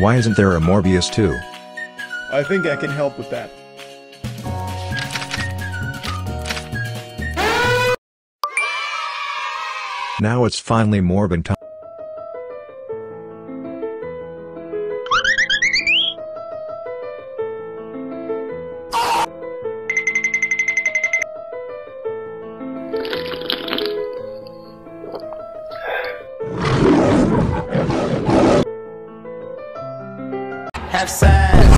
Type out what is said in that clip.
Why isn't there a Morbius too? I think I can help with that. Now it's finally Morbin time. have sex.